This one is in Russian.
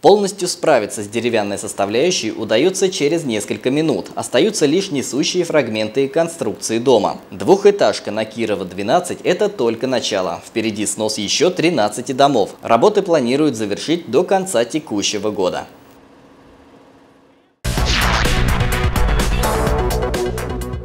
Полностью справиться с деревянной составляющей удается через несколько минут. Остаются лишь несущие фрагменты и конструкции дома. Двухэтажка на Кирова 12 – это только начало. Впереди снос еще 13 домов. Работы планируют завершить до конца текущего года.